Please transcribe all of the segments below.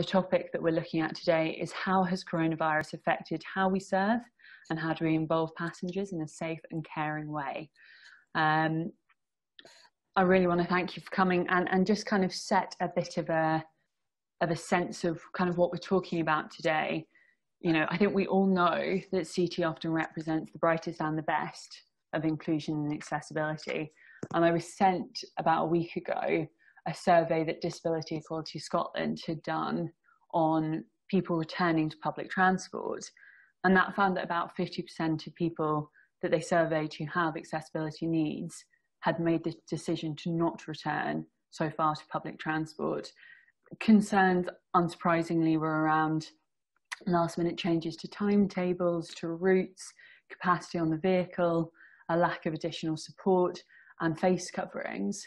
the topic that we're looking at today is how has coronavirus affected how we serve and how do we involve passengers in a safe and caring way. Um, I really want to thank you for coming and, and just kind of set a bit of a of a sense of kind of what we're talking about today. You know, I think we all know that CT often represents the brightest and the best of inclusion and accessibility. And I was sent about a week ago a survey that Disability Equality Scotland had done on people returning to public transport. And that found that about 50% of people that they surveyed who have accessibility needs had made the decision to not return so far to public transport. Concerns, unsurprisingly, were around last minute changes to timetables, to routes, capacity on the vehicle, a lack of additional support, and face coverings.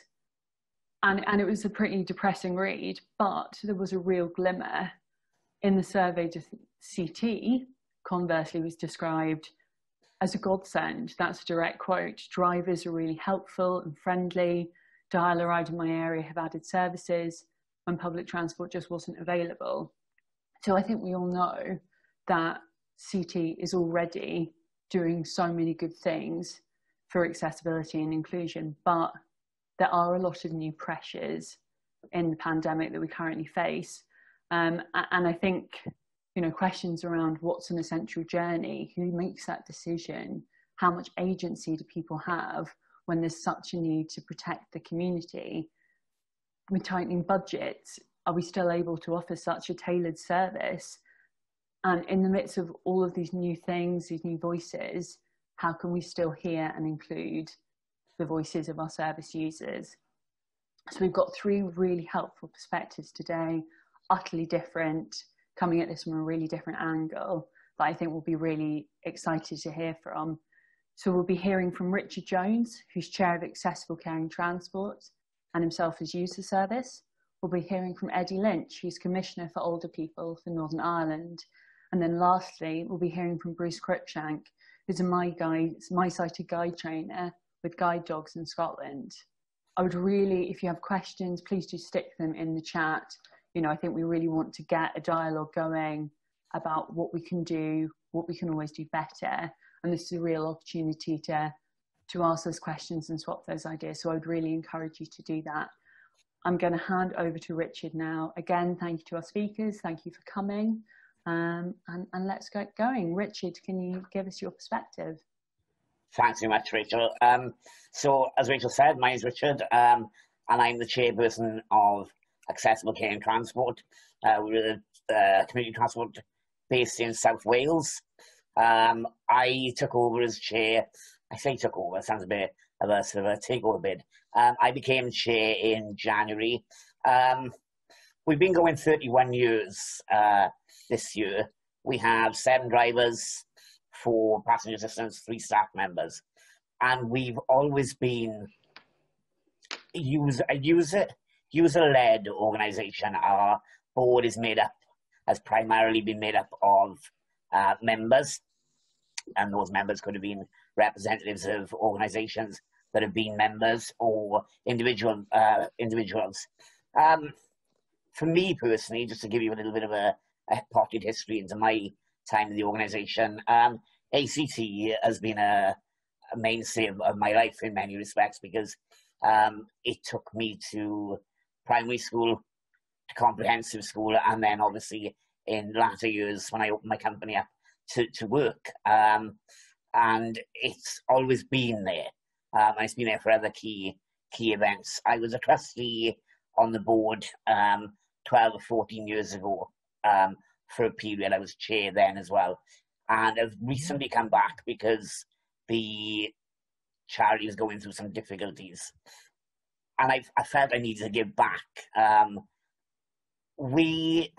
And, and it was a pretty depressing read, but there was a real glimmer in the survey to CT, conversely, was described as a godsend. That's a direct quote. Drivers are really helpful and friendly. Dial a ride in my area have added services when public transport just wasn't available. So I think we all know that CT is already doing so many good things for accessibility and inclusion, but there are a lot of new pressures in the pandemic that we currently face. Um, and I think you know, questions around what's an essential journey, who makes that decision, how much agency do people have when there's such a need to protect the community. With tightening budgets, are we still able to offer such a tailored service? And in the midst of all of these new things, these new voices, how can we still hear and include the voices of our service users? So we've got three really helpful perspectives today, utterly different, coming at this from a really different angle that I think we'll be really excited to hear from. So we'll be hearing from Richard Jones, who's Chair of Accessible Caring Transport and himself has User service. We'll be hearing from Eddie Lynch, who's Commissioner for Older People for Northern Ireland. And then lastly, we'll be hearing from Bruce Cruikshank, who's a My, guide, my sighted guide trainer with guide dogs in Scotland. I would really, if you have questions, please do stick them in the chat you know, I think we really want to get a dialogue going about what we can do, what we can always do better. And this is a real opportunity to, to ask those questions and swap those ideas. So I would really encourage you to do that. I'm going to hand over to Richard now. Again, thank you to our speakers. Thank you for coming. Um, and, and let's get going. Richard, can you give us your perspective? Thanks very much, Rachel. Um, so, as Rachel said, my name is Richard, um, and I'm the chairperson of accessible care and transport. Uh, we're a uh, community transport based in South Wales. Um, I took over as chair. I say took over, sounds a bit of a sort of a takeover bid. Um, I became chair in January. Um, we've been going 31 years uh, this year. We have seven drivers, four passenger assistants, three staff members. And we've always been use, a user, user-led organization. Our board is made up, has primarily been made up of uh, members, and those members could have been representatives of organizations that have been members or individual uh, individuals. Um, for me personally, just to give you a little bit of a, a history into my time in the organization, um, ACT has been a, a mainstay of, of, my life in many respects because um, it took me to primary school to comprehensive school, and then obviously in latter years when I opened my company up to, to work. Um, and it's always been there. Um, it's been there for other key key events. I was a trustee on the board um, 12 or 14 years ago um, for a period. I was chair then as well. And I've recently come back because the charity was going through some difficulties and I, I felt I needed to give back. Um, we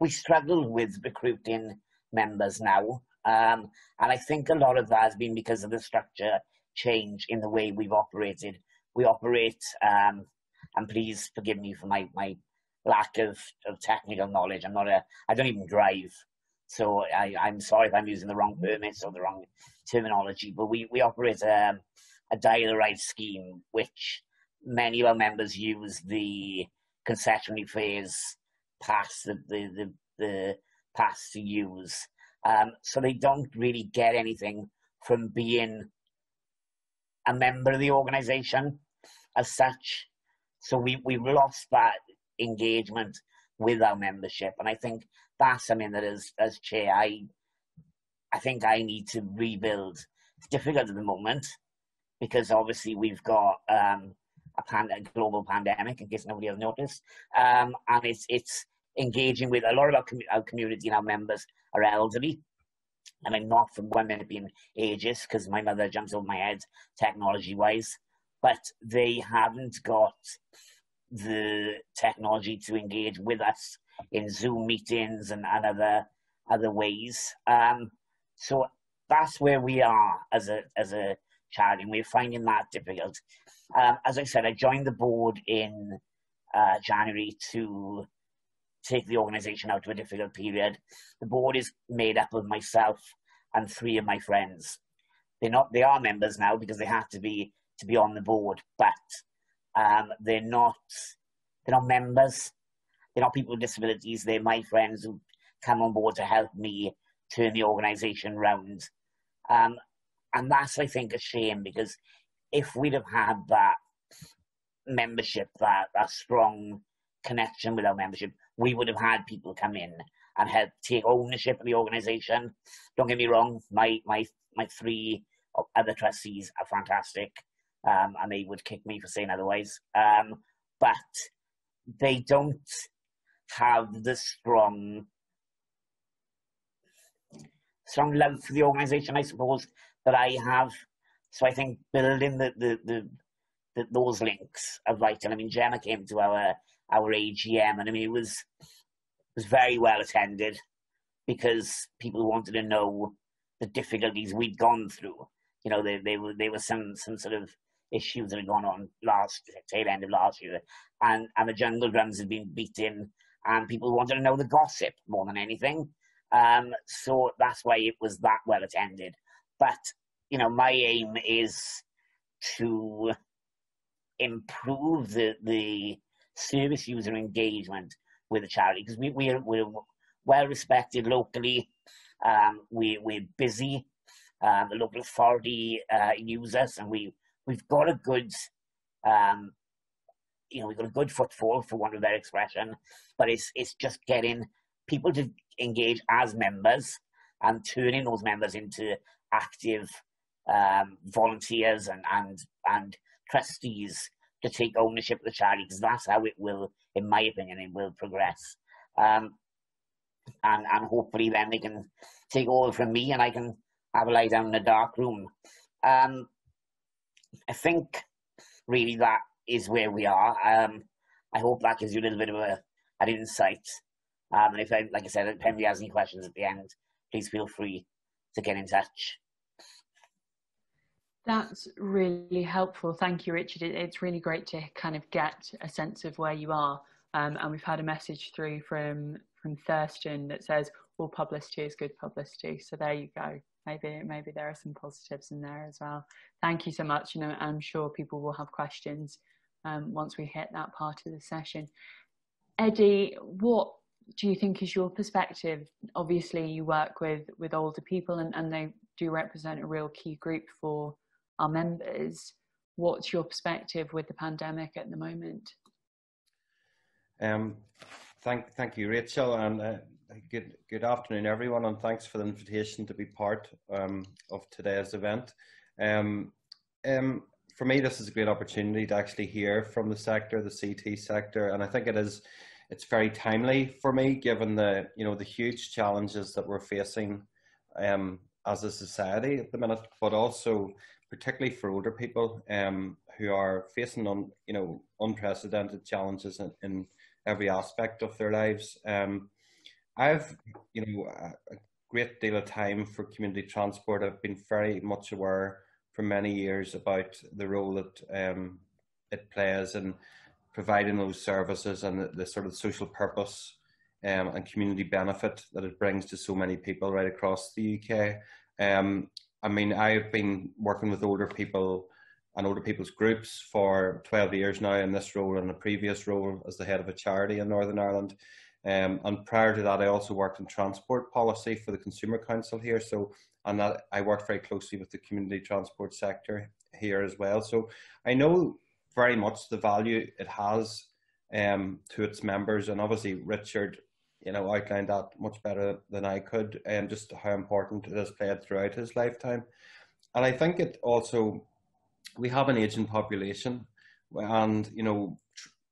we struggle with recruiting members now, um, and I think a lot of that has been because of the structure change in the way we've operated. We operate, um, and please forgive me for my, my lack of, of technical knowledge. I'm not a, I don't even drive, so I, I'm sorry if I'm using the wrong permits or the wrong terminology. But we we operate um, a dial ride scheme, which many of our members use the concessionary fares pass the the the, the pass to use. Um, so they don't really get anything from being a member of the organisation as such. So we we've lost that engagement with our membership, and I think that's something that as as chair, I I think I need to rebuild. It's difficult at the moment because obviously we've got um, a, pan- a global pandemic, in case nobody has noticed, um, and it's it's engaging with a lot of our, com- our community and our members are elderly. I mean, not from one minute being ages, because my mother jumps over my head technology wise, but they haven't got the technology to engage with us in Zoom meetings and, and other other ways. Um, so that's where we are as a as a charity, and we're finding that difficult. Um, as I said, I joined the board in uh, January to take the organisation out of a difficult period. The board is made up of myself and three of my friends. They're not they are members now because they have to be to be on the board, but um, they're not they're not members. They're people with disabilities. They're my friends who come on board to help me turn the organisation round. Um, and that's, I think, a shame because if we'd have had that membership, that, that strong connection with our membership, we would have had people come in and help take ownership of the organisation. Don't get me wrong, my, my, my three other trustees are fantastic, um, and they would kick me for saying otherwise. Um, but they don't have the strong strong love for the organisation, I suppose, that I have. So I think building the, the, the, those links are vital. I mean, Gemma came to our our AGM, and I mean, it was was very well attended because people wanted to know the difficulties we'd gone through. You know, there, there were there were some some sort of issues that had gone on last tail end of last year, and and the jungle drums had been beaten, and people wanted to know the gossip more than anything. Um, so that's why it was that well attended. But you know, my aim is to improve the the service user engagement with the charity because we we're, we're well respected locally. Um, we we're busy. Um, the local authority uh, use us, and we we've got a good, um, you know, we've got a good footfall for want of their expression. But it's it's just getting people to engage as members and turning those members into active um, volunteers and, and and trustees to take ownership of the charity because that's how it will, in my opinion, it will progress. Um, and and hopefully then they can take over from me and I can have a lie down in a dark room. Um, I think really that is where we are. Um, I hope that gives you a little bit of a, an insight. Um, and if, I, like I said, if anybody has any questions at the end, please feel free to get in touch. That's really helpful. Thank you, Richard. It's really great to kind of get a sense of where you are. Um, and we've had a message through from from Thurston that says all publicity is good publicity. So there you go maybe maybe there are some positives in there as well. Thank you so much. You know, I'm sure people will have questions um, once we hit that part of the session. Eddie, what do you think is your perspective? Obviously, you work with with older people, and, and they do represent a real key group for our members. What's your perspective with the pandemic at the moment? Um, thank, thank you, Rachel, and uh, good good afternoon, everyone, and thanks for the invitation to be part um, of today's event. Um, um, for me, this is a great opportunity to actually hear from the sector, the CT sector, and I think it is. It's very timely for me, given the you know the huge challenges that we're facing um, as a society at the minute, but also particularly for older people um, who are facing un, you know unprecedented challenges in, in every aspect of their lives. Um, I've, you know, a, great deal of time for community transport. I've been very much aware for many years about the role that um, it plays in providing those services and the, the sort of social purpose um, and community benefit that it brings to so many people right across the UK. Um, I mean, I've been working with older people and older people's groups for 12 years now in this role and a previous role as the head of a charity in Northern Ireland. Um, and prior to that, I also worked in transport policy for the Consumer Council here. So, and that, I worked very closely with the community transport sector here as well. So, I know very much the value it has um, to its members, and obviously Richard, you know, outlined that much better than I could, and just how important it has played throughout his lifetime. And I think it also, we have an aging population, and you know,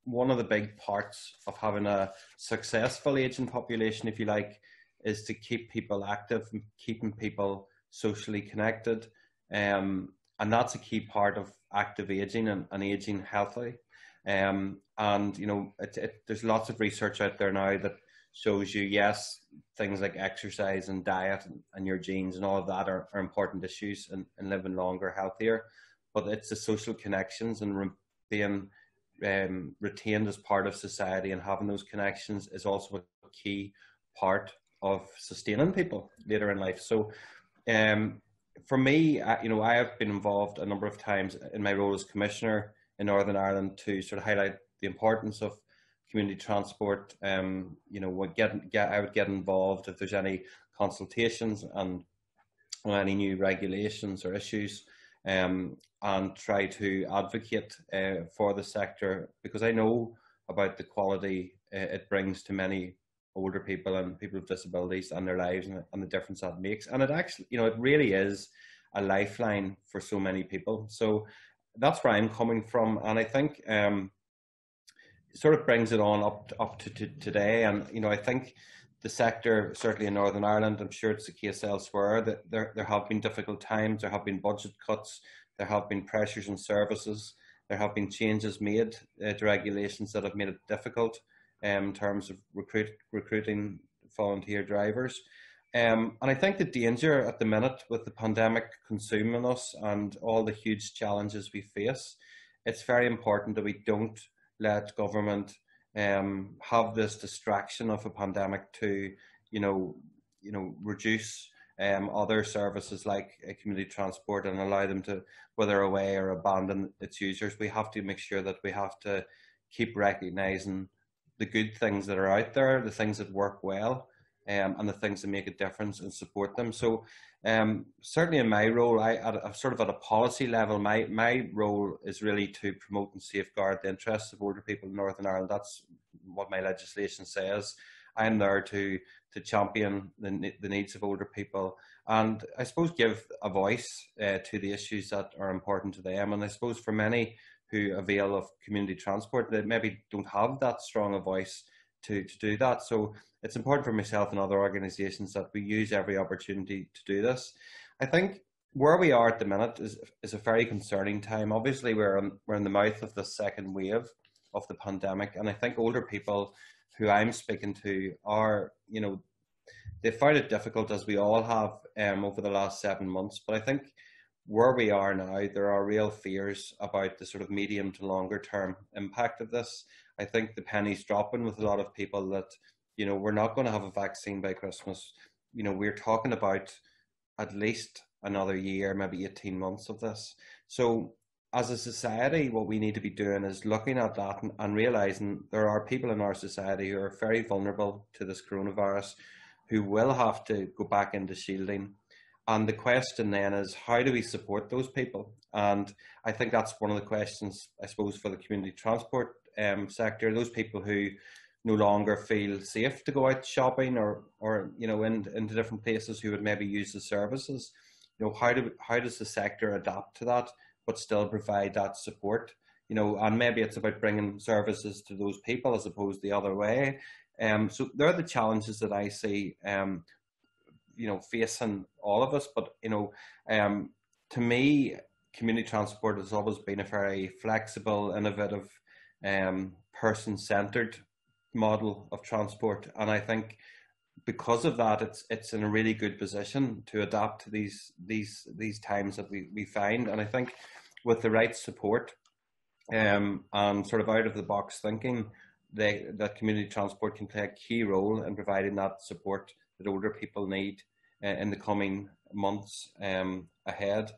one of the big parts of having a successful aging population, if you like, is to keep people active and keeping people socially connected. Um, and that's a key part of active aging and, and aging healthy. Um, and you know, it, it, there's lots of research out there now that shows you, yes, things like exercise and diet and, and your genes and all of that are, are important issues in, in living longer, healthier. But it's the social connections and being um, retained as part of society and having those connections is also a key part of sustaining people later in life. So, um, for me, I, you know, I have been involved a number of times in my role as commissioner in Northern Ireland to sort of highlight the importance of community transport. Um, you know, get, get I would get involved if there's any consultations and any new regulations or issues um, and try to advocate uh, for the sector because I know about the quality uh, it brings to many older people and people with disabilities and their lives and, and, the difference that makes. And it actually, you know, it really is a lifeline for so many people. So that's where I'm coming from. And I think um, sort of brings it on up up to, to today. And, you know, I think the sector, certainly in Northern Ireland, I'm sure it's the case elsewhere, that there, there have been difficult times, there have been budget cuts, there have been pressures on services, there have been changes made uh, to regulations that have made it difficult um, in terms of recruit, recruiting volunteer drivers. Um, and I think the danger at the minute with the pandemic consuming us and all the huge challenges we face, it's very important that we don't let government um, have this distraction of a pandemic to, you know, you know, reduce um, other services like uh, community transport and allow them to wither away or abandon its users. We have to make sure that we have to keep recognizing the good things that are out there, the things that work well, um, and the things that make a difference and support them. So, um, certainly in my role, I at a, sort of at a policy level, my my role is really to promote and safeguard the interests of older people in Northern Ireland. That's what my legislation says. I'm there to to champion the the needs of older people, and I suppose give a voice uh, to the issues that are important to them. And I suppose for many who avail of community transport, they maybe don't have that strong a voice to, to do that. So it's important for myself and other organisations that we use every opportunity to do this. I think where we are at the minute is is a very concerning time. Obviously, we're in, we're in the mouth of the second wave of the pandemic, and I think older people who I'm speaking to are, you know, they find it difficult as we all have um, over the last seven months. But I think where we are now, there are real fears about the sort of medium to longer term impact of this. I think the penny's dropping with a lot of people that, you know, we're not going to have a vaccine by Christmas. You know, we're talking about at least another year, maybe 18 months of this. So, as a society, what we need to be doing is looking at that and, and realizing there are people in our society who are very vulnerable to this coronavirus who will have to go back into shielding. And the question then is, how do we support those people? And I think that's one of the questions, I suppose, for the community transport um, sector, those people who no longer feel safe to go out shopping or, or you know, in, into different places who would maybe use the services. You know, how do how does the sector adapt to that, but still provide that support? You know, and maybe it's about bringing services to those people as opposed the other way. Um, so there are the challenges that I see, um, you know, facing all of us. But you know, um, to me, community transport has always been a very flexible, innovative um, person centered model of transport. And I think because of that, it's it's in a really good position to adapt to these these these times that we, we find. And I think with the right support um, and sort of out of the box thinking, they, that community transport can play a key role in providing that support that older people need uh, in the coming months um, ahead.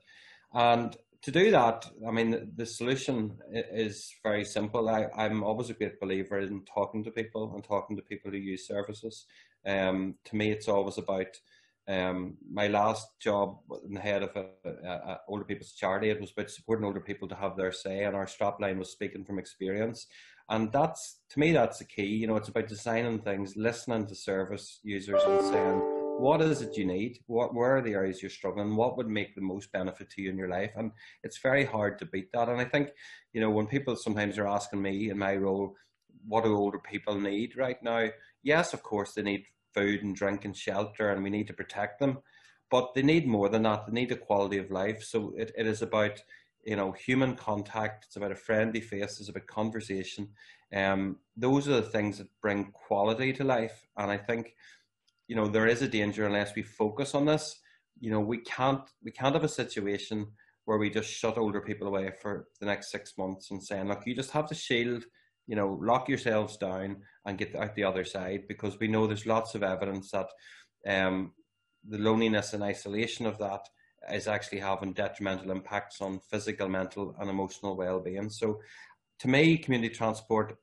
And to do that, I mean, the, solution is very simple. I, am always a great believer in talking to people and talking to people who use services. Um, to me, it's always about um, my last job in the head of a, a, a, older people's charity. It was about supporting older people to have their say, and our strapline was speaking from experience. And that's to me, that's the key. You know, it's about designing things, listening to service users, and saying, "What is it you need? What where are the areas you're struggling? What would make the most benefit to you in your life?" And it's very hard to beat that. And I think, you know, when people sometimes are asking me in my role, "What do older people need right now?" Yes, of course, they need food and drink and shelter, and we need to protect them. But they need more than that. They need a quality of life. So it, it is about you know human contact. It's about a friendly face. It's about conversation. Um, those are the things that bring quality to life. And I think you know there is a danger unless we focus on this. You know we can't we can't have a situation where we just shut older people away for the next six months and saying, look, you just have to shield you know, lock yourselves down and get out the other side because we know there's lots of evidence that um, the loneliness and isolation of that is actually having detrimental impacts on physical, mental, and emotional well-being. So, to me, community transport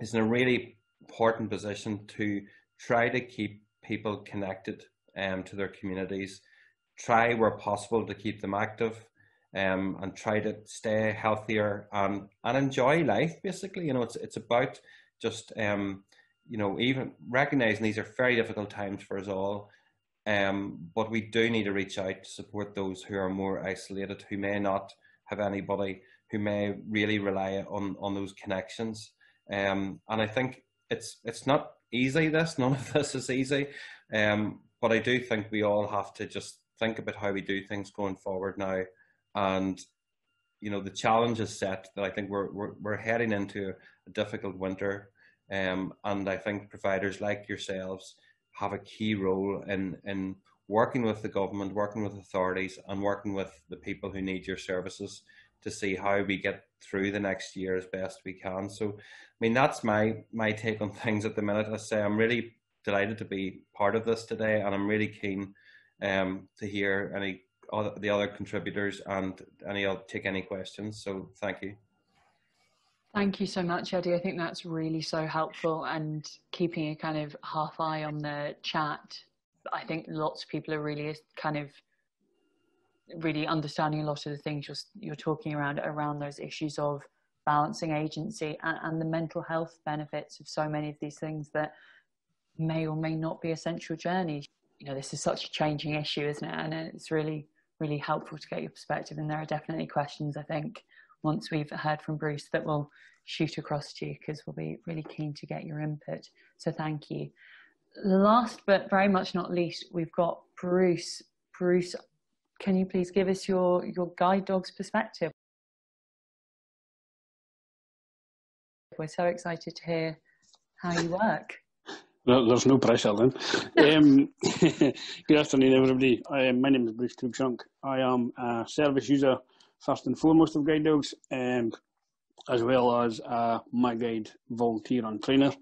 is in a really important position to try to keep people connected um, to their communities, try where possible to keep them active, um, and try to stay healthier and and enjoy life. Basically, you know, it's it's about just um, you know even recognizing these are very difficult times for us all. Um, but we do need to reach out to support those who are more isolated, who may not have anybody, who may really rely on on those connections. Um, and I think it's it's not easy. This none of this is easy. Um, but I do think we all have to just think about how we do things going forward now and you know the challenge is set that I think we're we're, we're heading into a difficult winter, um, and I think providers like yourselves have a key role in in working with the government, working with authorities, and working with the people who need your services to see how we get through the next year as best we can. So, I mean that's my my take on things at the minute. I say I'm really delighted to be part of this today, and I'm really keen um, to hear any all the other contributors and any I'll take any questions. So thank you. Thank you so much, Eddie. I think that's really so helpful and keeping a kind of half eye on the chat. I think lots of people are really kind of really understanding a lot of the things you're, you're talking around around those issues of balancing agency and, and the mental health benefits of so many of these things that may or may not be essential journeys. You know, this is such a changing issue, isn't it? And it's really really helpful to get your perspective. And there are definitely questions, I think, once we've heard from Bruce that we'll shoot across to you because we'll be really keen to get your input. So thank you. Last but very much not least, we've got Bruce. Bruce, can you please give us your, your guide dog's perspective? We're so excited to hear how you work. there's no pressure then. Um, good afternoon, everybody. I, my name is Bruce Cruikshank. I am a service user, first and foremost, of guide dogs, um, as well as a my guide volunteer and trainer.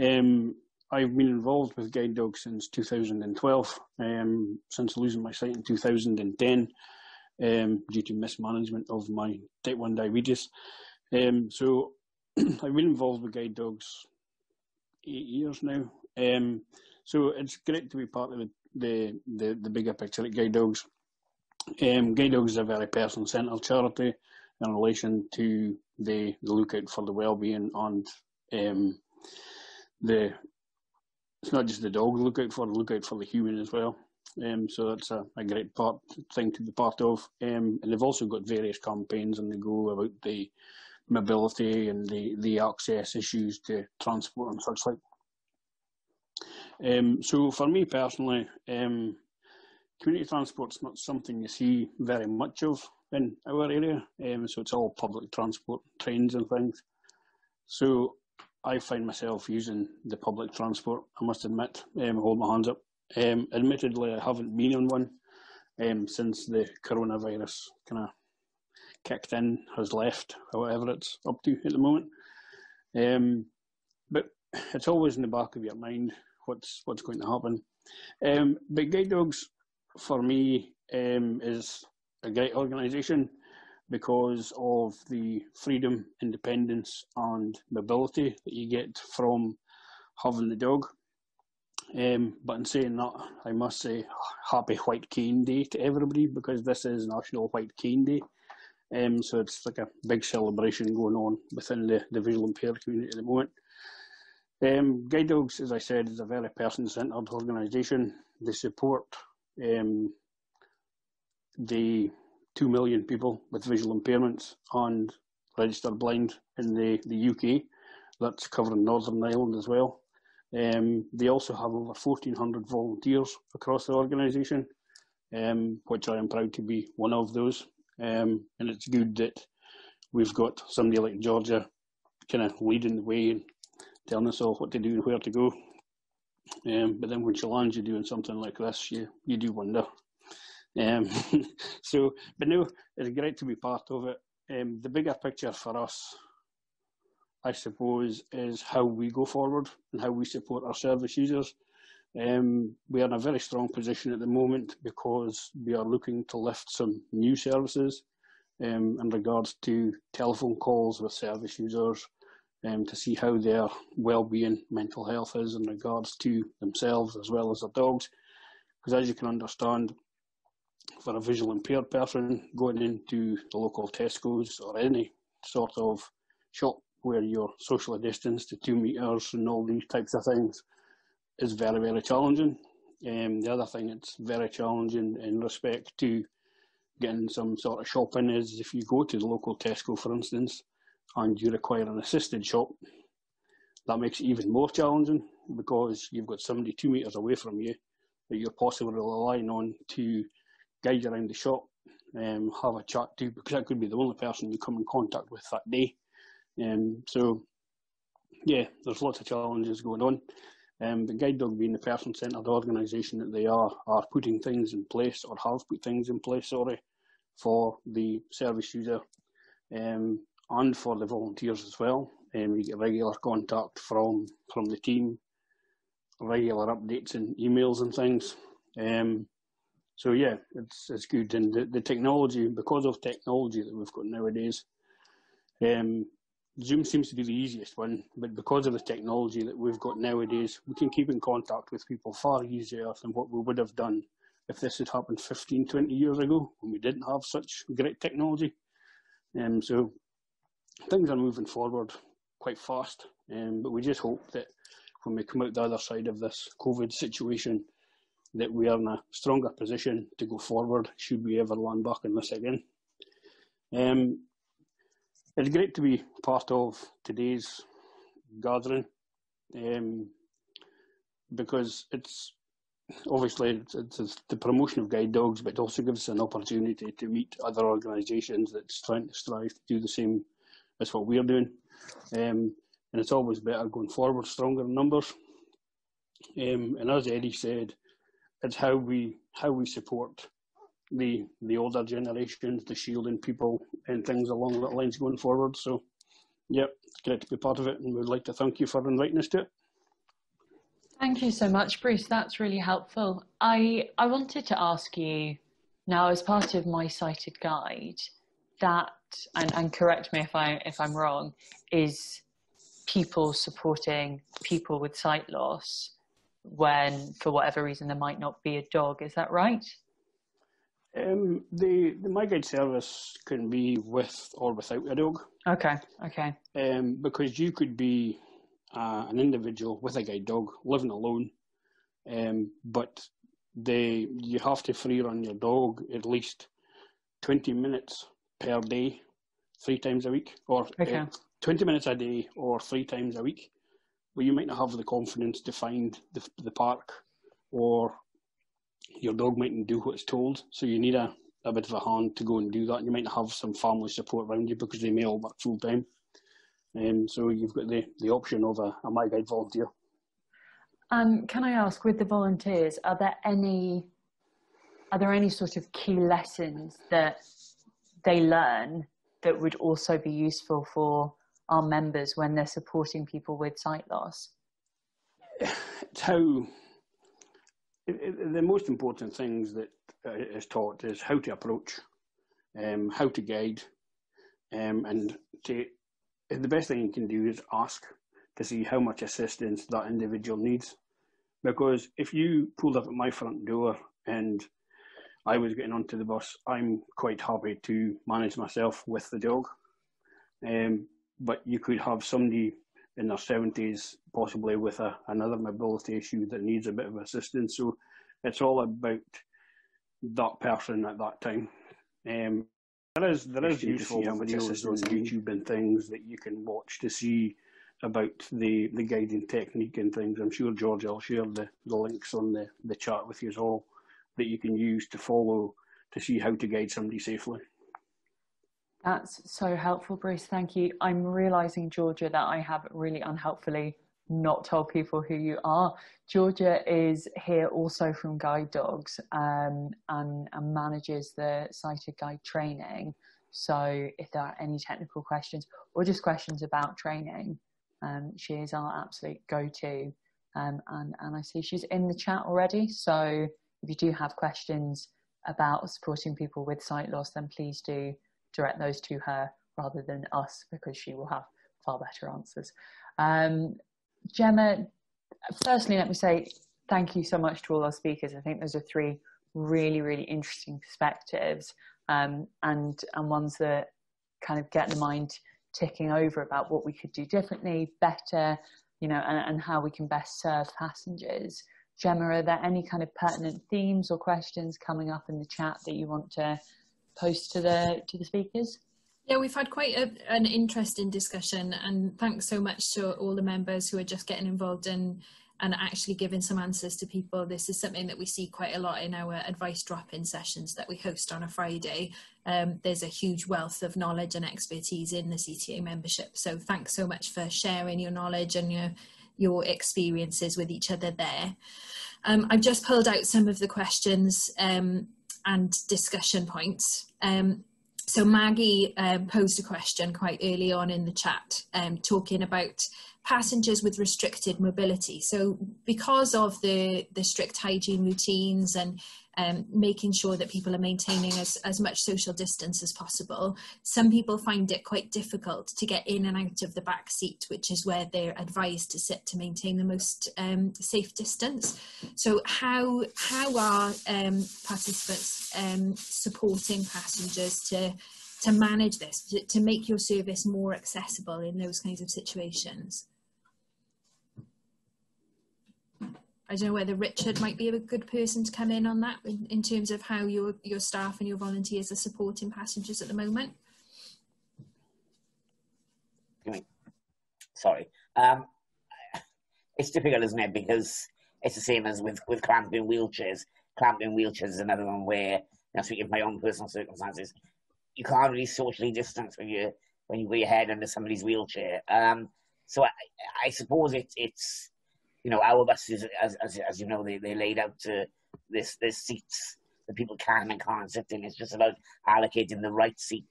Um, I've been involved with guide dogs since 2012, um, since losing my sight in 2010 um, due to mismanagement of my type 1 diabetes. Um, so I've been involved with guide dogs eight years now. Um, so it's great to be part of the the, the, bigger picture at Guide Dogs. Um, Guide Dogs is a very person centred charity in relation to the, the lookout for the well-being and um, the it's not just the dog look out for, look out for the human as well. Um, so that's a, a great part thing to be part of. Um, and they've also got various campaigns and they go about the mobility and the, the access issues to transport and such like. Um, so for me personally, um, community transport's not something you see very much of in our area. Um, so it's all public transport, trains and things. So I find myself using the public transport. I must admit, um, hold my hands up. Um, admittedly, I haven't been on one um, since the coronavirus kind of kicked in, has left, or whatever it's up to at the moment. Um, but it's always in the back of your mind what's what's going to happen. Um, but Guide Dogs, for me, um, is a great organisation. Because of the freedom, independence, and mobility that you get from having the dog. Um, but in saying that, I must say happy White Cane Day to everybody because this is National White Cane Day. Um, so it's like a big celebration going on within the, the visual impaired community at the moment. Um, Guide Dogs, as I said, is a very person-centred organisation. They support um, the two million people with visual impairments and registered blind in the, the UK. That's covering Northern Ireland as well. Um, they also have over 1,400 volunteers across the organisation, um, which I am proud to be one of those. Um, and it's good that we've got somebody like Georgia kind of leading the way and telling us all what to do and where to go. Um, but then when lands you doing something like this, you, you do wonder. Um, so, but no, it's great to be part of it. Um, the bigger picture for us, I suppose, is how we go forward and how we support our service users. Um, we are in a very strong position at the moment because we are looking to lift some new services um, in regards to telephone calls with service users um, to see how their well-being, mental health is in regards to themselves as well as their dogs. Because as you can understand, for a visually impaired person going into the local Tesco's or any sort of shop where you're socially distanced to two metres and all these types of things is very, very challenging. Um, the other thing that's very challenging in respect to getting some sort of shopping is if you go to the local Tesco, for instance, and you require an assisted shop, that makes it even more challenging because you've got somebody two metres away from you that you're possibly relying on to guide around the shop, um, have a chat to, because that could be the only person you come in contact with that day. Um, so, yeah, there's lots of challenges going on. Um, but Guide Dog being the person-centred organisation that they are, are putting things in place or have put things in place, sorry, for the service user um, and for the volunteers as well. Um, you get regular contact from from the team, regular updates and emails and things. Um, so yeah, it's it's good, and the, the technology because of technology that we've got nowadays, um, Zoom seems to be the easiest one, but because of the technology that we've got nowadays, we can keep in contact with people far easier than what we would have done if this had happened 15, 20 years ago when we didn't have such great technology. Um, so things are moving forward quite fast, um, but we just hope that when we come out the other side of this COVID situation, that we are in a stronger position to go forward should we ever land back in this again. Um, it's great to be part of today's gathering um, because it's obviously it's, it's, the promotion of guide dogs, but it also gives us an opportunity to meet other organisations that's trying to strive to do the same as what we're doing. Um, and it's always better going forward, stronger numbers. Um, and as Eddie said, it's how we how we support the the older generations, the shielding people, and things along that lines going forward. So, yeah, great to be part of it, and we'd like to thank you for inviting us to it. Thank you so much, Bruce. That's really helpful. I I wanted to ask you now, as part of my sighted guide, that and, and correct me if I if I'm wrong, is people supporting people with sight loss when, for whatever reason, there might not be a dog. Is that right? Um, the the My Guide service can be with or without a dog. Okay. Okay. Um, because you could be uh, an individual with a guide dog living alone, um, but they you have to free run your dog at least twenty minutes per day, three times a week, or okay. uh, twenty minutes a day, or three times a week. But you might not have the confidence to find the the park or your dog mightn't do what it's told, so you need a, a bit of a hand to go and do that. And you might have some family support around you because they may all work full time. Um, so you've got the, the option of a, a My Guide volunteer. Um, can I ask, with the volunteers, are there any are there any sort of key lessons that they learn that would also be useful for our members when they're supporting people with sight loss? How the most important things that uh, taught is how to approach, um, how to guide, um, and to the best thing you can do is ask to see how much assistance that individual needs. Because if you pulled up at my front door and I was getting onto the bus, I'm quite happy to manage myself with the dog. Um, but you could have somebody in their 70s, possibly with a, another mobility issue that needs a bit of assistance. So it's all about that person at that time. Um, there is there is useful videos on YouTube and things that you can watch to see about the, the guiding technique and things. I'm sure George I'll share the, the links on the, the chat with you all that you can use to follow to see how to guide somebody safely. That's so helpful, Bruce. Thank you. I'm realizing, Georgia, that I have really unhelpfully not told people who you are. Georgia is here also from Guide Dogs um, and, and manages the sighted guide training. So if there are any technical questions or just questions about training, um, she is our absolute go-to. Um, and, and I see she's in the chat already. So if you do have questions about supporting people with sight loss, then please do direct those to her rather than us because she will have far better answers. Um, Gemma, firstly, let me say thank you so much to all our speakers. I think those are three really, really interesting perspectives um, and, and ones that kind of get the mind ticking over about what we could do differently, better, you know, and, and how we can best serve passengers. Gemma, are there any kind of pertinent themes or questions coming up in the chat that you want to post to the to the speakers? Yeah, we've had quite a, an interesting discussion, and thanks so much to all the members who are just getting involved in and actually giving some answers to people. This is something that we see quite a lot in our advice drop-in sessions that we host on a Friday. Um, there's a huge wealth of knowledge and expertise in the CTA membership. So thanks so much for sharing your knowledge and your your experiences with each other there. Um, I've just pulled out some of the questions um, and discussion points. Um, so Maggie um, posed a question quite early on in the chat, um, talking about passengers with restricted mobility. So because of the, the strict hygiene routines and um, making sure that people are maintaining as, as much social distance as possible. Some people find it quite difficult to get in and out of the back seat, which is where they're advised to sit to maintain the most um, safe distance. So how, how are um, participants um, supporting passengers to, to manage this, to, to make your service more accessible in those kinds of situations? I don't know whether Richard might be a good person to come in on that in, in terms of how your, your staff and your volunteers are supporting passengers at the moment. Sorry. Um, it's difficult, isn't it? Because it's the same as with, with clamping wheelchairs. Clamping wheelchairs is another one where, know, speaking of my own personal circumstances, you can't really socially distance when you when you put your head under somebody's wheelchair. Um, so I, I suppose it, it's you know, our buses, as, as, as you know, they, they laid out to this, this seats that people can and can't sit in. It's just about allocating the right seat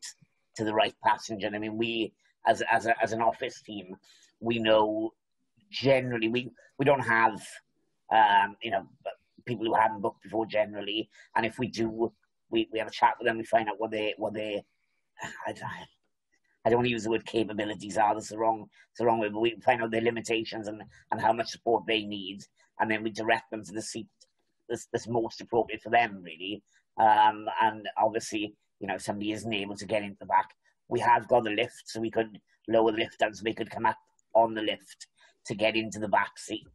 to the right passenger. I mean, we, as, as, a, as an office team, we know generally, we, we don't have, um, you know, people who haven't booked before generally. And if we do, we, we have a chat with them, we find out what they, what they, I, I don't want to use the word capabilities are. That's the wrong, it's the wrong way. But we find out their limitations and, and how much support they need, and then we direct them to the seat that's, that's most appropriate for them, really. Um, and obviously, you know, somebody isn't able to get into the back, we have got the lift, so we could lower the lift down so they could come up on the lift to get into the back seat,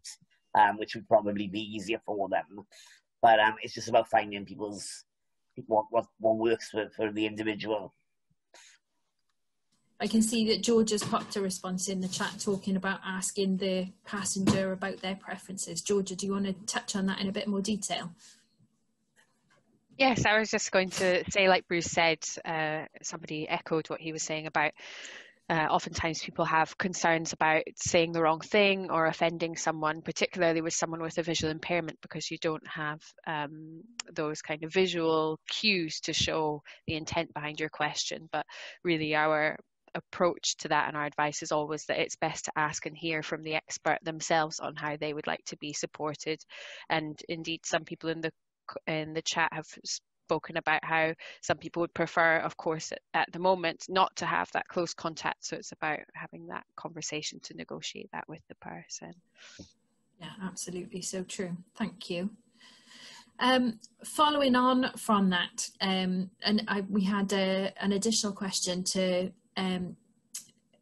um, which would probably be easier for them. But um, it's just about finding people's what what, what works for, for the individual. I can see that Georgia has popped a response in the chat talking about asking the passenger about their preferences. Georgia, do you want to touch on that in a bit more detail? Yes, I was just going to say, like Bruce said, uh, somebody echoed what he was saying about uh, oftentimes people have concerns about saying the wrong thing or offending someone, particularly with someone with a visual impairment, because you don't have um, those kind of visual cues to show the intent behind your question. But really, our approach to that and our advice is always that it's best to ask and hear from the expert themselves on how they would like to be supported and indeed some people in the in the chat have spoken about how some people would prefer, of course, at, the moment, not to have that close contact. So it's about having that conversation to negotiate that with the person. Yeah, absolutely. So true. Thank you. Um, following on from that, um, and I, we had a, an additional question to um,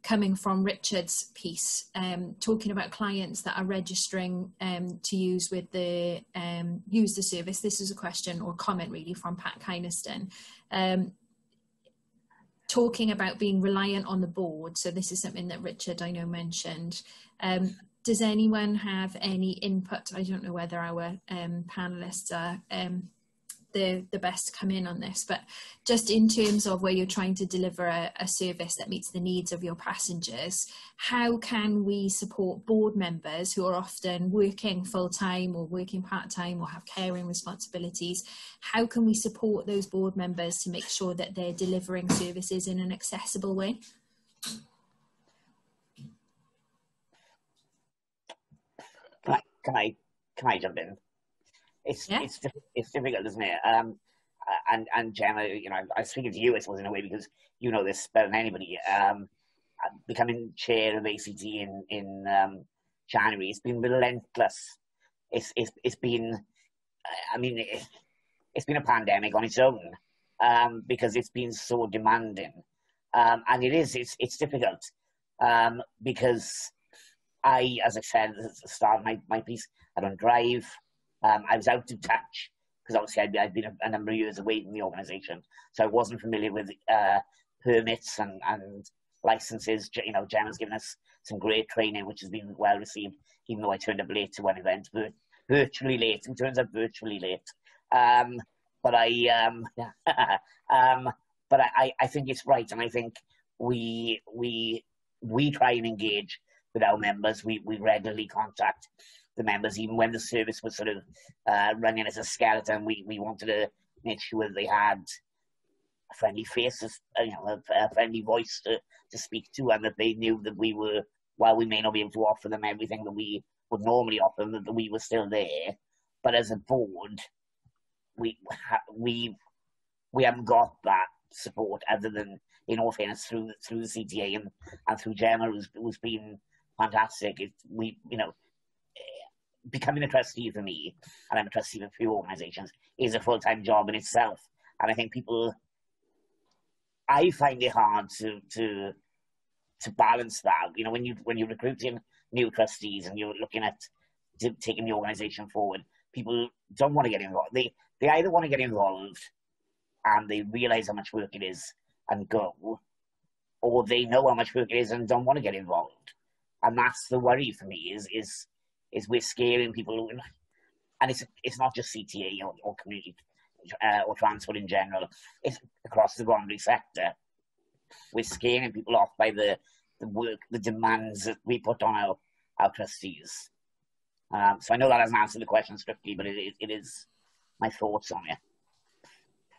coming from Richard's piece, um, talking about clients that are registering um, to use with the um, use the service. This is a question or comment really from Pat Kynaston. Um, talking about being reliant on the board. So this is something that Richard I know mentioned. Um, does anyone have any input? I don't know whether our um, panelists are the, the best come in on this, but just in terms of where you're trying to deliver a, a service that meets the needs of your passengers, how can we support board members who are often working full time or working part time or have caring responsibilities? How can we support those board members to make sure that they're delivering services in an accessible way? Can I, can I jump in? It's yeah. it's it's difficult, isn't it? Um, and and Gemma, you know, I was speaking to you, I suppose, in a way because you know this better than anybody. Um, becoming chair of ACT in in um, January, it's been relentless. It's it's it's been, I mean, it, it's been a pandemic on its own um, because it's been so demanding, um, and it is it's it's difficult um, because I, as I said at the start of my, my piece, I don't drive. Um, I was out of touch because obviously I'd, I'd been a, a, number of years away from the organisation, so I wasn't familiar with uh, permits and, and licenses. You know, Jen has given us some great training, which has been well received, even though I turned up late to one event, virtually late. It turns out virtually late. Um, but I, um, um, but I, I think it's right, and I think we we we try and engage with our members. We we regularly contact the members, even when the service was sort of uh, running as a skeleton. We we wanted to make sure they had a friendly face, you know, a, friendly voice to, to speak to, and that they knew that we were, while we may not be able to offer them everything that we would normally offer them, that we were still there. But as a board, we we we haven't got that support other than, in all fairness, through through the CTA and, and through Gemma, who's, who's been fantastic. It, we, you know, becoming a trustee for me, and I'm a trustee of a few organisations, is a full time job in itself. And I think people, I find it hard to to to balance that. You know, when you when you're recruiting new trustees and you're looking at taking the organisation forward, people don't want to get involved. They they either want to get involved and they realise how much work it is and go, or they know how much work it is and don't want to get involved. And that's the worry for me is is is we're scaring people, and it's it's not just CTA or, or community uh, or transport in general. It's across the voluntary sector. We're scaring people off by the the work, the demands that we put on our our trustees. Um, so I know that hasn't answered the question strictly, but it, it is my thoughts on it.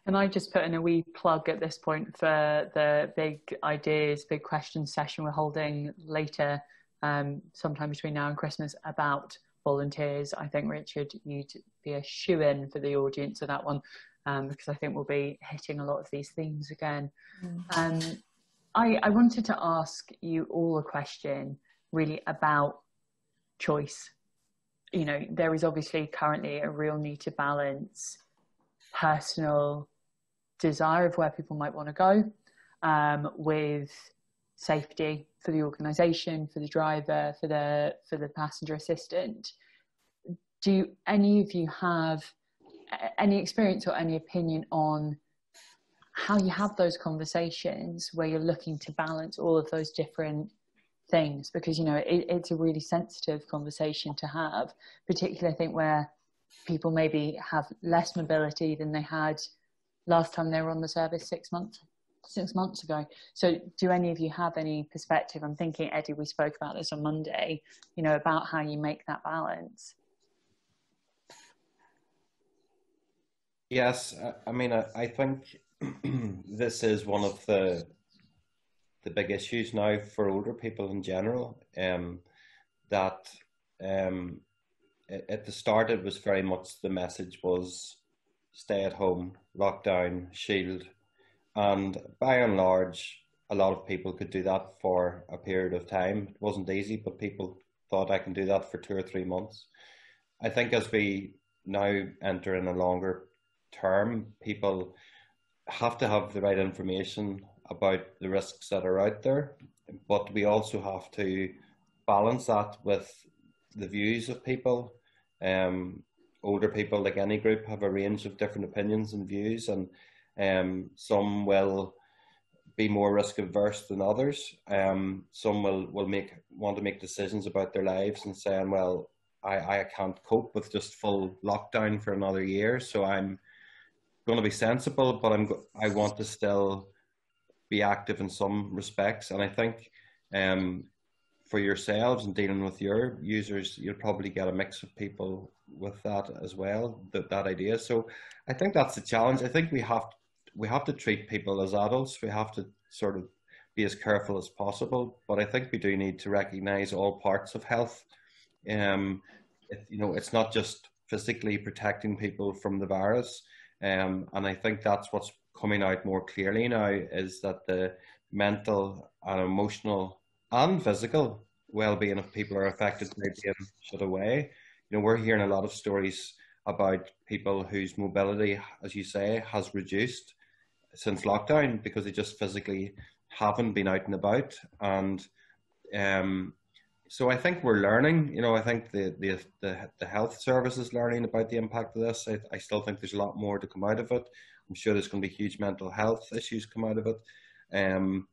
Can I just put in a wee plug at this point for the big ideas, big questions session we're holding later um, sometime between now and Christmas about volunteers. I think, Richard, you'd be a shoe in for the audience of that one um, because I think we'll be hitting a lot of these themes again. Mm. Um, I, I wanted to ask you all a question really about choice. You know, there is obviously currently a real need to balance personal desire of where people might want to go um, with safety for the organisation, for the driver, for the for the passenger assistant. Do any of you have any experience or any opinion on how you have those conversations where you're looking to balance all of those different things? Because you know it, it's a really sensitive conversation to have, particularly I think where people maybe have less mobility than they had last time they were on the service six months six months ago. So, do any of you have any perspective? I'm thinking, Eddie, we spoke about this on Monday, you know, about how you make that balance. Yes, I mean, I, I think this is one of the the big issues now for older people in general. Um, that um, at the start, it was very much the message was stay at home, lockdown, shield, and by and large, a lot of people could do that for a period of time. It wasn't easy, but people thought I can do that for two or three months. I think as we now enter in a longer term, people have to have the right information about the risks that are out there, but we also have to balance that with the views of people. Um, older people, like any group, have a range of different opinions and views, and um, some will be more risk averse than others. Um, some will, will make want to make decisions about their lives and saying, well, I, I can't cope with just full lockdown for another year, so I'm going to be sensible, but I'm I want to still be active in some respects. And I think um, for yourselves and dealing with your users, you'll probably get a mix of people with that as well. That that idea. So I think that's the challenge. I think we have we have to treat people as adults. We have to sort of be as careful as possible. But I think we do need to recognise all parts of health. Um, it, you know, it's not just physically protecting people from the virus. Um, and I think that's what's coming out more clearly now is that the mental and emotional and physical well-being of people are affected by being shut away. You know, we're hearing a lot of stories about people whose mobility, as you say, has reduced since lockdown because they just physically haven't been out and about. And um, so I think we're learning. You know, I think the the the, the health service is learning about the impact of this. I, I, still think there's a lot more to come out of it. I'm sure there's going to be huge mental health issues come out of it. Um,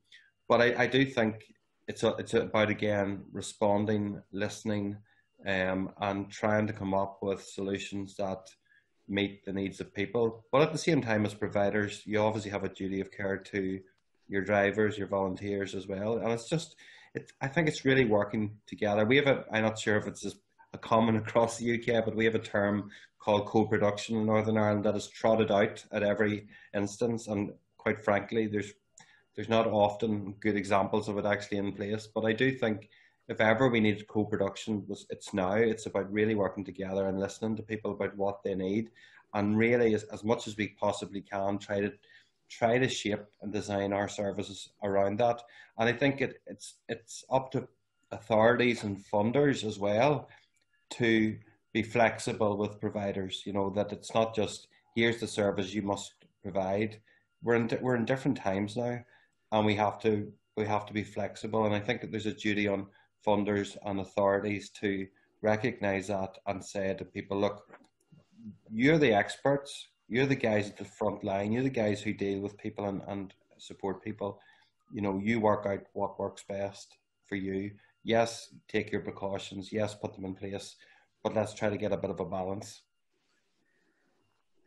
but I, I do think it's a, it's about again responding, listening, um, and trying to come up with solutions that meet the needs of people. But at the same time, as providers, you obviously have a duty of care to your drivers, your volunteers as well. And it's just it, I think it's really working together. We have a, I'm not sure if it's a common across the UK, but we have a term called co-production in Northern Ireland that is trotted out at every instance. And quite frankly, there's there's not often good examples of it actually in place. But I do think if ever we needed co-production, was it's now. It's about really working together and listening to people about what they need, and really as, as much as we possibly can try to try to shape and design our services around that. And I think it, it's it's up to authorities and funders as well to be flexible with providers. You know that it's not just here's the service you must provide. We're in we're in different times now, and we have to we have to be flexible. And I think that there's a duty on funders and authorities to recognise that and say to people, look, you're the experts you're the guys at the front line. You're the guys who deal with people and, and support people. You know, you work out what works best for you. Yes, take your precautions. Yes, put them in place. But let's try to get a bit of a balance.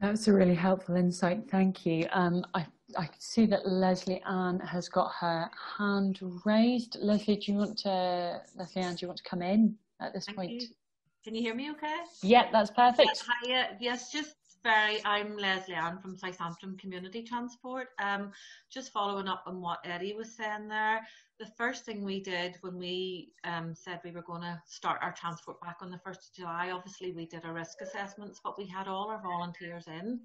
That's a really helpful insight. Thank you. Um, I, I see that Leslie Ann has got her hand raised. Leslie, do you want to, Leslie Ann, do you want to come in at this Thank point? You. Can you hear me okay? Yeah, that's perfect. Hi, yes, just very, I'm Leslie Ann from Southampton Community Transport. Um, just following up on what Eddie was saying there, the first thing we did when we um, said we were going to start our transport back on the 1st of July, obviously we did our risk assessments, but we had all our volunteers in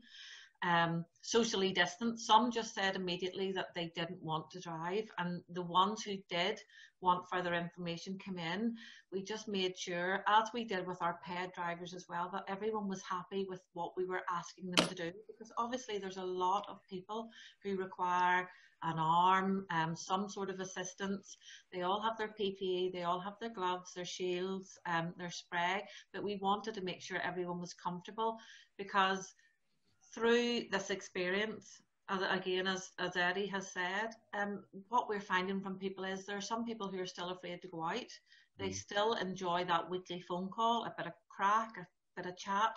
um, socially distanced. Some just said immediately that they didn't want to drive, and the ones who did want further information come in. We just made sure, as we did with our paid drivers as well, that everyone was happy with what we were asking them to do. Because obviously, there's a lot of people who require an arm, um, some sort of assistance. They all have their PPE, they all have their gloves, their shields, um, their spray, but we wanted to make sure everyone was comfortable because through this experience, as, again, as, as Eddie has said, um, what we're finding from people is there are some people who are still afraid to go out. They mm. still enjoy that weekly phone call, a bit of crack, a bit of chat.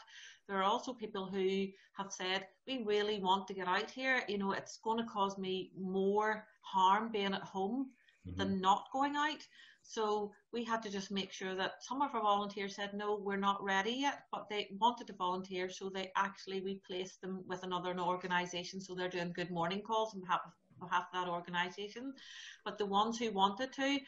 There are also people who have said, we really want to get out here. You know, it's going to cause me more harm being at home mm-hmm. than not going out. So we had to just make sure that some of our volunteers said, no, we're not ready yet, but they wanted to volunteer. So they actually, replaced them with another organisation. So they're doing good morning calls on behalf of, behalf of that organisation. But the ones who wanted to,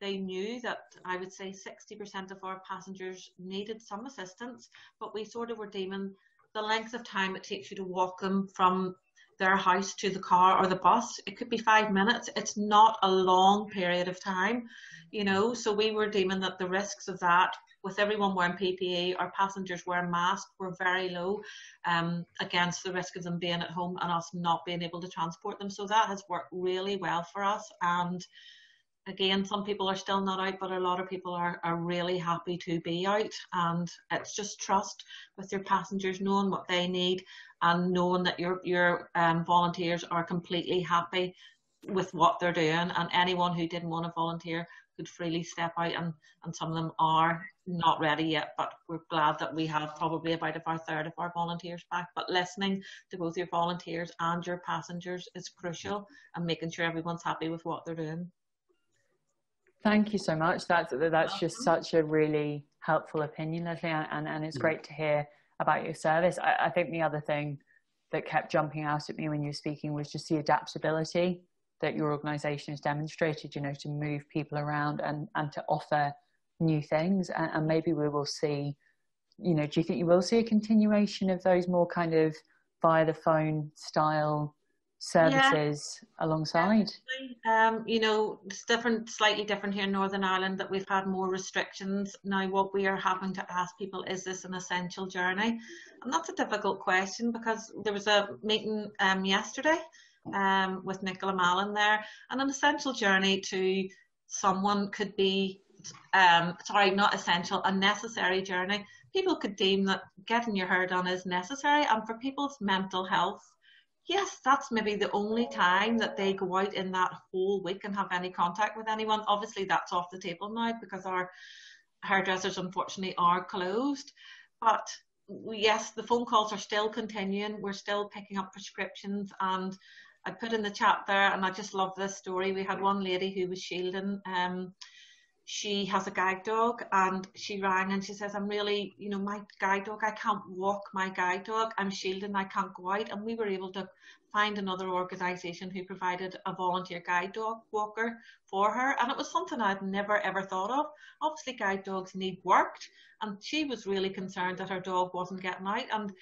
they knew that I would say 60% of our passengers needed some assistance, but we sort of were deeming the length of time it takes you to walk them from their house to the car or the bus. It could be five minutes. It's not a long period of time, you know. So we were deeming that the risks of that, with everyone wearing PPE, our passengers wearing masks, were very low um, against the risk of them being at home and us not being able to transport them. So that has worked really well for us. And again, some people are still not out, but a lot of people are, are really happy to be out. And it's just trust with your passengers, knowing what they need and knowing that your, your um, volunteers are completely happy with what they're doing. And anyone who didn't want to volunteer could freely step out. And, and some of them are not ready yet, but we're glad that we have probably about a third of our volunteers back. But listening to both your volunteers and your passengers is crucial and making sure everyone's happy with what they're doing. Thank you so much. That's that's just such a really helpful opinion, Leslie, and, and it's great to hear about your service. I, I think the other thing that kept jumping out at me when you were speaking was just the adaptability that your organisation has demonstrated. You know, to move people around and and to offer new things, and, and maybe we will see. You know, do you think you will see a continuation of those more kind of via the phone style services yeah. alongside? Um, you know, it's different, slightly different here in Northern Ireland that we've had more restrictions. Now, what we are having to ask people is this an essential journey? And that's a difficult question because there was a meeting um, yesterday um, with Nicola Mallon there, and an essential journey to someone could be, um, sorry, not essential, a necessary journey. People could deem that getting your hair done is necessary, and for people's mental health yes, that's maybe the only time that they go out in that whole week and have any contact with anyone. Obviously, that's off the table now because our hairdressers unfortunately are closed. But yes, the phone calls are still continuing. We're still picking up prescriptions and I put in the chat there and I just love this story. We had one lady who was shielding um, she has a guide dog and she rang and she says, I'm really, you know, my guide dog, I can't walk my guide dog. I'm shielding, I can't go out. And we were able to find another organisation who provided a volunteer guide dog walker for her. And it was something I'd never ever thought of. Obviously, guide dogs need worked. And she was really concerned that her dog wasn't getting out. And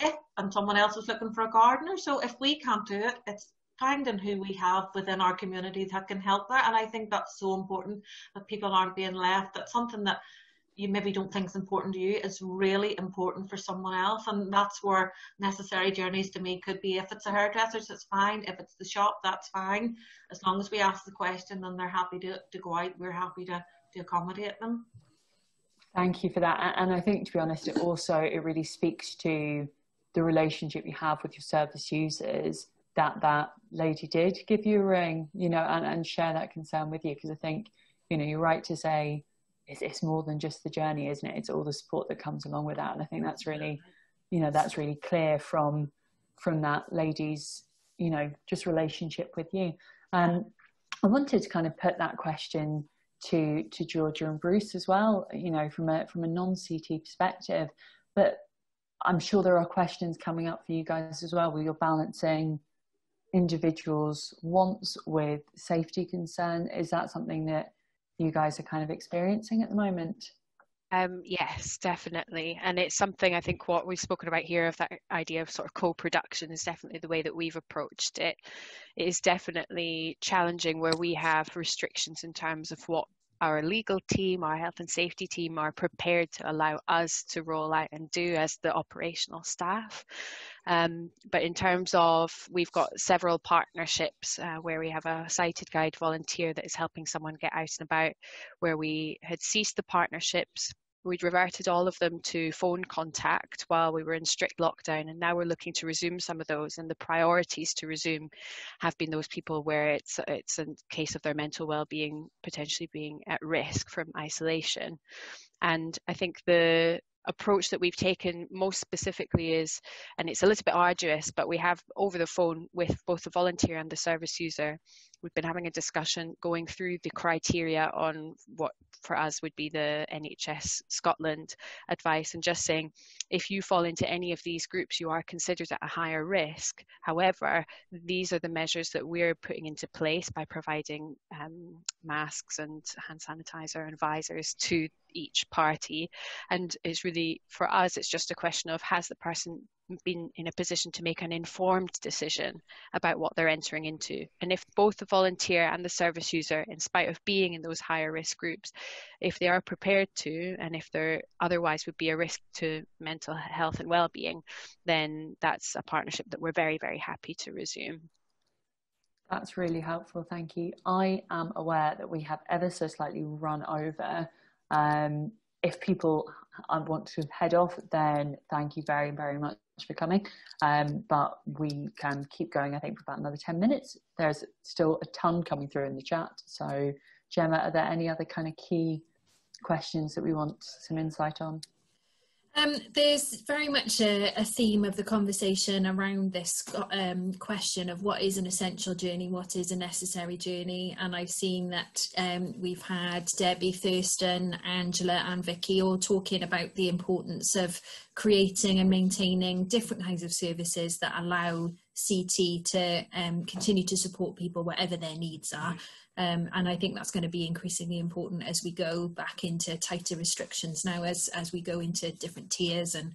if, and someone else was looking for a gardener. So if we can't do it, it's finding who we have within our community that can help there. And I think that's so important that people aren't being left. That something that you maybe don't think is important to you is really important for someone else. And that's where necessary journeys to me could be. If it's a hairdresser's, it's fine. If it's the shop, that's fine. As long as we ask the question and they're happy to, to go out, we're happy to, to accommodate them. Thank you for that. And I think, to be honest, it also it really speaks to the relationship you have with your service users that that lady did give you a ring, you know, and, and share that concern with you. Because I think, you know, you're right to say it's, it's more than just the journey, isn't it? It's all the support that comes along with that. And I think that's really, you know, that's really clear from from that lady's, you know, just relationship with you. Um, I wanted to kind of put that question to to Georgia and Bruce as well, you know, from a from a non-CT perspective. But I'm sure there are questions coming up for you guys as well, where you're balancing individuals' wants with safety concern? Is that something that you guys are kind of experiencing at the moment? Um, yes, definitely. And it's something I think what we've spoken about here of that idea of sort of co production is definitely the way that we've approached it. It is definitely challenging where we have restrictions in terms of what our legal team, our health and safety team are prepared to allow us to roll out and do as the operational staff. Um, but in terms of, we've got several partnerships uh, where we have a sighted guide volunteer that is helping someone get out and about, where we had ceased the partnerships we'd reverted all of them to phone contact while we were in strict lockdown and now we're looking to resume some of those and the priorities to resume have been those people where it's it's a case of their mental well-being potentially being at risk from isolation. And i think the approach that we've taken most specifically is and it's a little bit arduous but we have over the phone with both the volunteer and the service user we've been having a discussion going through the criteria on what for us would be the NHS Scotland advice and just saying if you fall into any of these groups, you are considered at a higher risk. However, these are the measures that we're putting into place by providing um, masks and hand sanitizer and visors to each party. And it's really, for us, it's just a question of has the person been in a position to make an informed decision about what they're entering into. And if both the volunteer and the service user, in spite of being in those higher risk groups, if they are prepared to, and if there otherwise would be a risk to mental health and well-being, then that's a partnership that we're very, very happy to resume. That's really helpful, thank you. I am aware that we have ever so slightly run over. Um, if people want to head off, then thank you very, very much for coming. Um, but we can keep going, I think, for about another 10 minutes. There's still a ton coming through in the chat. So, Gemma, are there any other kind of key questions that we want some insight on? Um, there's very much a, a, theme of the conversation around this um, question of what is an essential journey, what is a necessary journey, and I've seen that um, we've had Debbie Thurston, Angela, and Vicky all talking about the importance of creating and maintaining different kinds of services that allow CT to um, continue to support people wherever their needs are. Um, and I think that's going to be increasingly important as we go back into tighter restrictions now, as as we go into different tiers and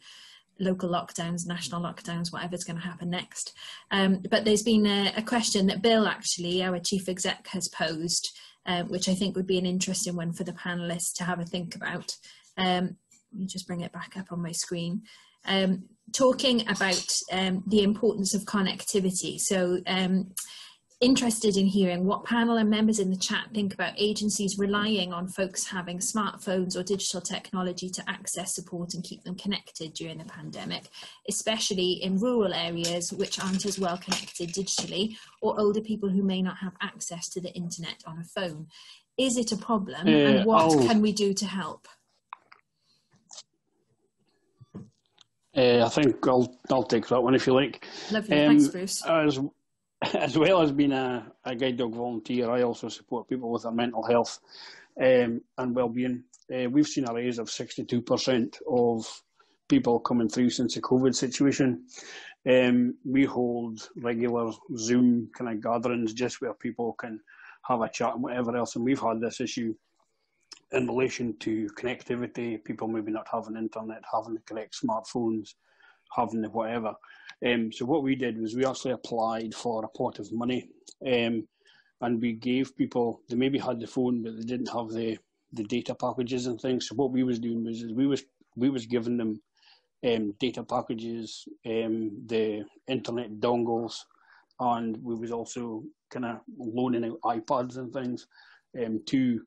local lockdowns, national lockdowns, whatever's going to happen next. Um, but there's been a, a, question that Bill, actually, our chief exec, has posed, uh, which I think would be an interesting one for the panelists to have a think about. Um, let me just bring it back up on my screen. Um, talking about um, the importance of connectivity. So um, interested in hearing what panel and members in the chat think about agencies relying on folks having smartphones or digital technology to access support and keep them connected during the pandemic, especially in rural areas which aren't as well connected digitally or older people who may not have access to the internet on a phone. Is it a problem uh, and what oh. can we do to help? Uh, I think I'll I'll take that one if you like. Lovely, um, thanks, Bruce. As as well as being a, a guide dog volunteer, I also support people with their mental health um, and well-being. Uh, we've seen a raise of 62% of people coming through since the COVID situation. Um, we hold regular Zoom kind of gatherings just where people can have a chat and whatever else. And we've had this issue in relation to connectivity, people maybe not having internet, having the correct smartphones, having the whatever. Um, so what we did was we actually applied for a pot of money, um, and we gave people they maybe had the phone but they didn't have the the data packages and things. So what we was doing was we was we was giving them um, data packages, um, the internet dongles, and we was also kind of loaning out iPads and things um, to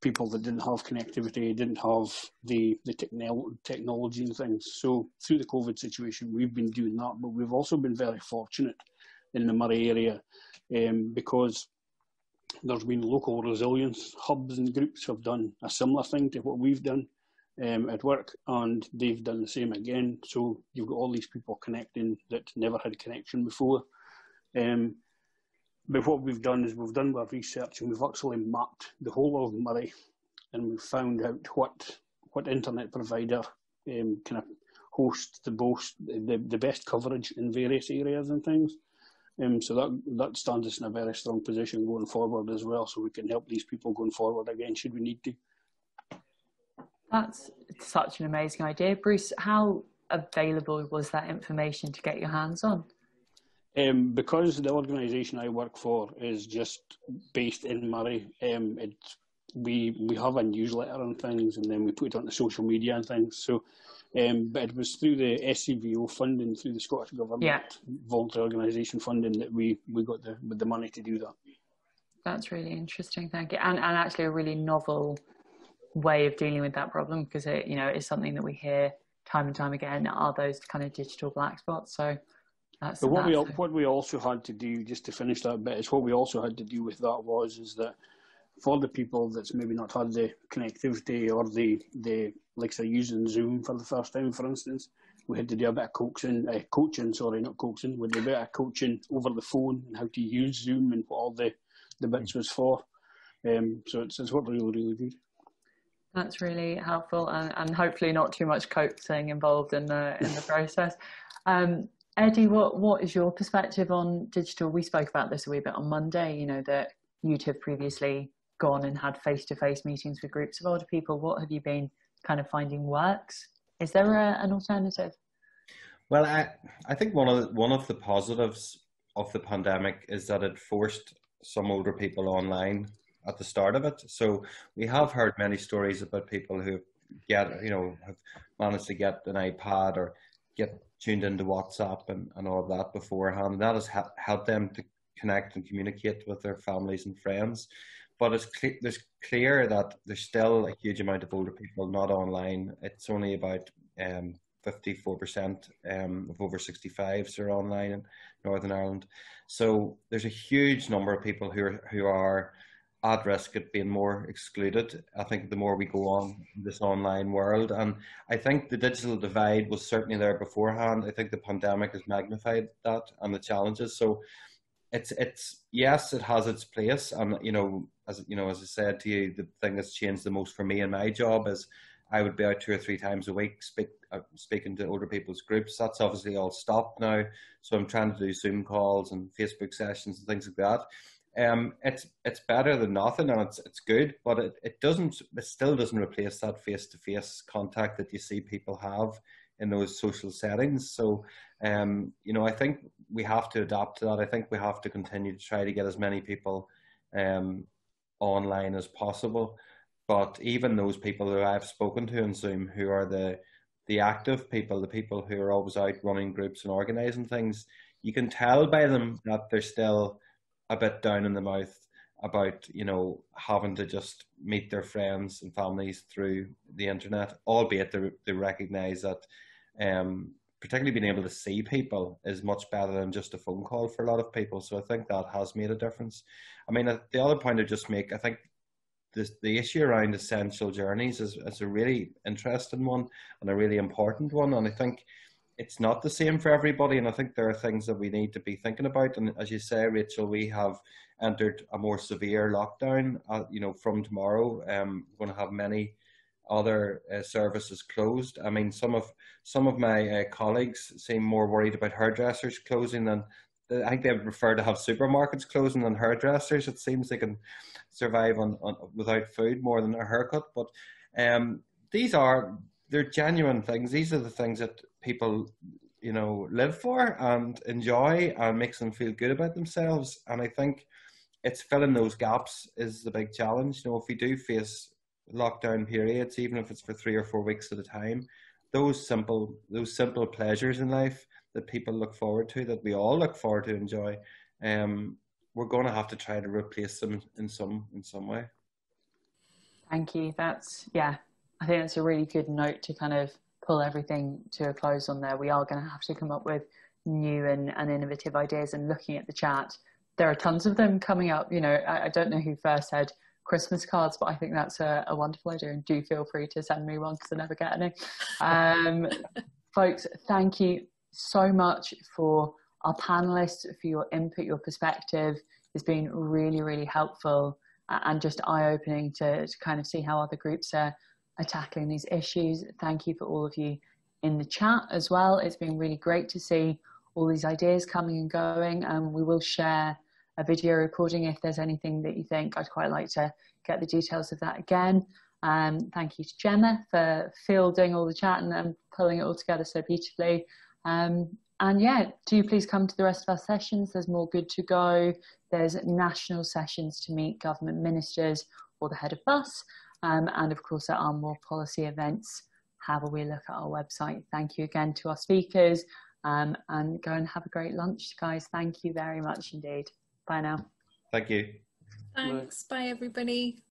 people that didn't have connectivity, didn't have the the techno- technology and things. So through the COVID situation, we've been doing that, but we've also been very fortunate in the Moray area um, because there's been local resilience hubs and groups have done a similar thing to what we've done um, at work, and they've done the same again. So you've got all these people connecting that never had a connection before. Um, but what we've done is we've done our research and we've actually mapped the whole of Moray and we've found out what what internet provider um, kind of hosts the most the, the best coverage in various areas and things. Um, so that that stands us in a very strong position going forward as well. So we can help these people going forward again should we need to. That's such an amazing idea, Bruce. How available was that information to get your hands on? Um, because the organisation I work for is just based in Moray, um, it, we we have a newsletter and things, and then we put it on the social media and things. So, um, but it was through the SCVO funding, through the Scottish Government yeah. voluntary organisation funding, that we we got the the money to do that. That's really interesting, thank you, and and actually a really novel way of dealing with that problem because it you know it's something that we hear time and time again are those kind of digital black spots. So that's, but what we what we also had to do, just to finish that bit, is what we also had to do with that was is that for the people that's maybe not had the connectivity or the the like say using Zoom for the first time, for instance, we had to do a bit of coaching, uh, coaching, sorry, not coaching, we did a bit of coaching over the phone and how to use Zoom and what all the the bits was for. Um, so it's, it's worked really, really good. That's really helpful, and, and hopefully not too much coaxing involved in the in the process. Um, Eddie, what what is your perspective on digital? We spoke about this a wee bit on Monday. You know that you'd have previously gone and had face to face meetings with groups of older people. What have you been kind of finding works? Is there a, an alternative? Well, I I think one of the, one of the positives of the pandemic is that it forced some older people online at the start of it. So we have heard many stories about people who get, you know, have managed to get an iPad or get tuned into WhatsApp and, and all of that beforehand. That has ha- helped them to connect and communicate with their families and friends. But it's cl- there's clear that there's still a huge amount of older people not online. It's only about um, 54% um, of over 65s are online in Northern Ireland. So there's a huge number of people who are, who are at risk of being more excluded. I think the more we go on this online world, and I think the digital divide was certainly there beforehand. I think the pandemic has magnified that and the challenges. So it's it's yes, it has its place, and you know, as you know, as I said to you, the thing that's changed the most for me in my job is I would be out two or three times a week speak, uh, speaking to older people's groups. That's obviously all stopped now, so I'm trying to do Zoom calls and Facebook sessions and things like that um, it's it's better than nothing and it's it's good, but it, it doesn't it still doesn't replace that face to face contact that you see people have in those social settings. So um, you know, I think we have to adapt to that. I think we have to continue to try to get as many people um, online as possible. But even those people who I've spoken to in Zoom who are the the active people, the people who are always out running groups and organizing things, you can tell by them that they're still a bit down in the mouth about you know having to just meet their friends and families through the internet, albeit they, they recognise that um, particularly being able to see people is much better than just a phone call for a lot of people. So I think that has made a difference. I mean, uh, the other point I just make, I think this, the issue around essential journeys is, is a really interesting one and a really important one. And I think it's not the same for everybody, and I think there are things that we need to be thinking about. And as you say, Rachel, we have entered a more severe lockdown. Uh, you know, from tomorrow, um, we're going to have many other uh, services closed. I mean, some of some of my uh, colleagues seem more worried about hairdressers closing than I think they would prefer to have supermarkets closing than hairdressers. It seems they can survive on, on without food more than a haircut. But um, these are they're genuine things. These are the things that people you know live for and enjoy and makes them feel good about themselves. And i think it's filling those gaps is the big challenge. You know if we do face lockdown periods even if it's for three or four weeks at a time those simple those simple pleasures in life that people look forward to that we all look forward to enjoy um we're going to have to try to replace them in some in some way. Thank you. That's yeah i think that's a really good note to kind of pull everything to a close on there, we are going to have to come up with new and, and innovative ideas. And looking at the chat, there are tons of them coming up. You know, I, I don't know who first said Christmas cards, but I think that's a, a wonderful idea. And do feel free to send me one because I never get any. Um, folks, thank you so much for our panelists, for your input, your perspective. It's been really, really helpful and just eye opening to, to kind of see how other groups are are tackling these issues. Thank you for all of you in the chat as well. It's been really great to see all these ideas coming and going. Um, we will share a video recording if there's anything that you think I'd quite like to get the details of that again. Um, thank you to Gemma for fielding all the chat and um, pulling it all together so beautifully. Um, and yeah, do please come to the rest of our sessions. There's more good to go. There's national sessions to meet government ministers or the head of bus. Um, and of course, there are more policy events, have a wee look at our website. Thank you again to our speakers um, and go and have a great lunch, guys. Thank you very much indeed. Bye now. Thank you. Thanks. Bye, Bye everybody.